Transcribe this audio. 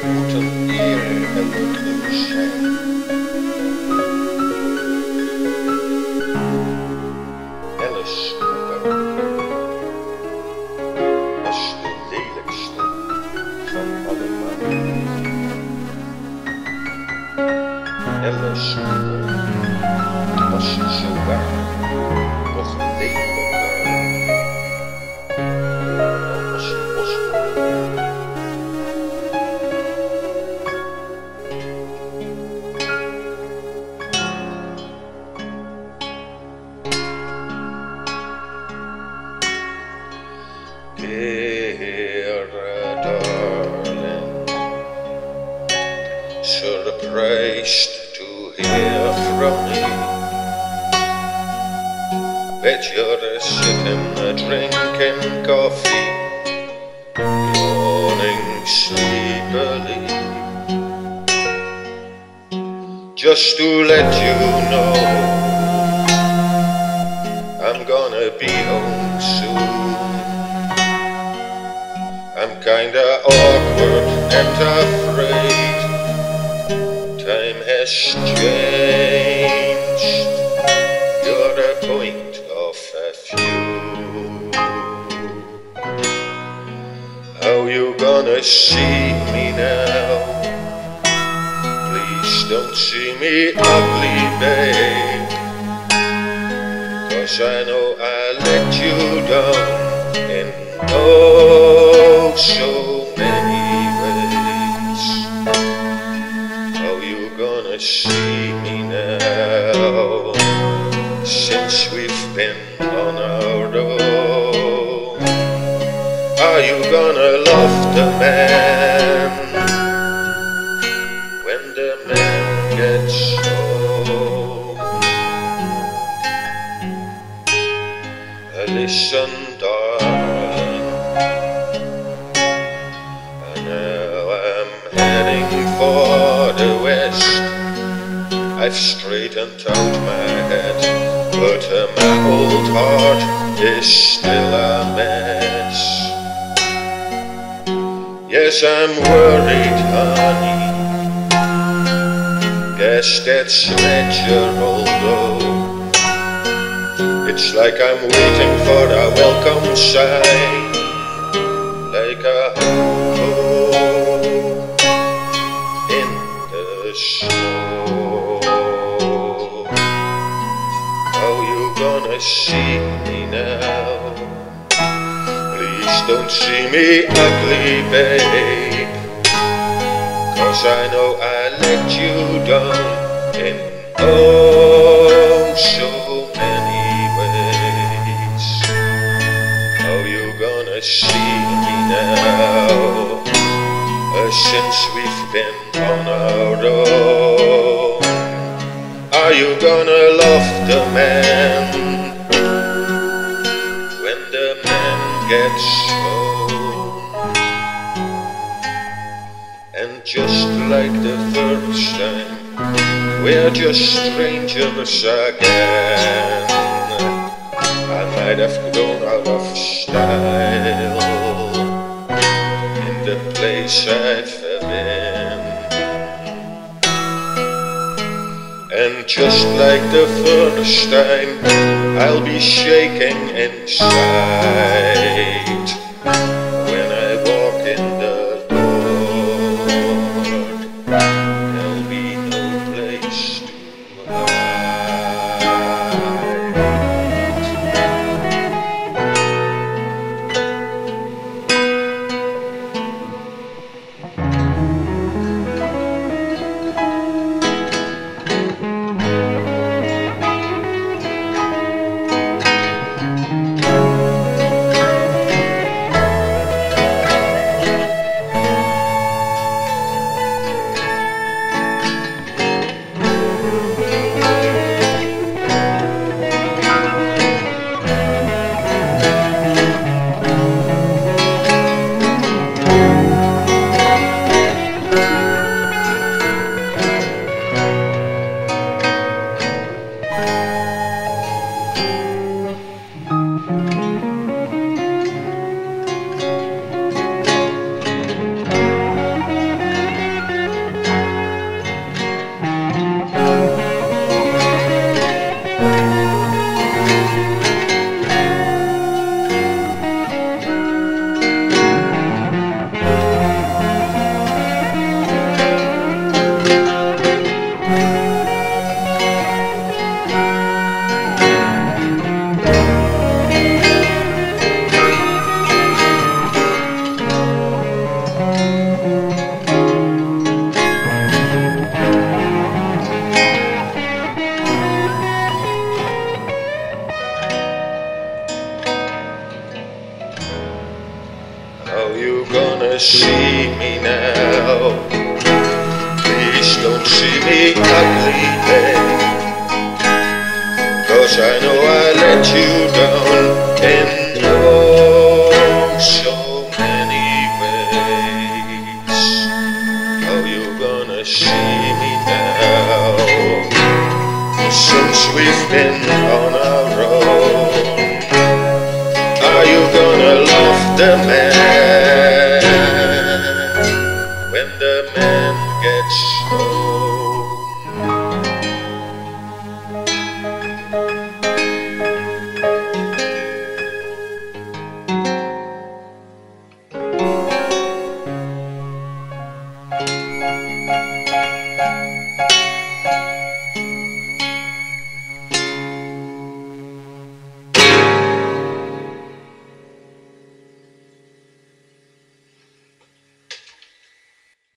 we moeten eer en trouw zijn. Alice surprised to hear from me that you're sitting drinking coffee, yawning sleepily. Just to let you know, I'm gonna be home soon. I'm kinda awkward and afraid. Has changed. You're a point of a few. How you gonna see me now? Please don't see me ugly, babe. Cause I know I let you down in oh Since we've been on our own, are you gonna love the man when the man gets home? Listen, darling. Now I'm heading for the west. I've straightened out my head, but my old heart is still a mess. Yes, I'm worried, honey. Guess that's natural, though. It's like I'm waiting for a welcome sign, like a Please don't see me ugly, babe. Cause I know I let you down in oh so many ways. How you gonna see me now? Uh, since we've been on our own, are you gonna love the man gets home? Oh. And just like the first time, we're just strangers again. I might have grown out of style in the place I've been. And just like the first time, I'll be shaking inside when How you gonna see me now? Please don't see me ugly, babe. Cause I know I let you down in oh so many ways. How you gonna see me now? Since we've been on our own, are you gonna love the man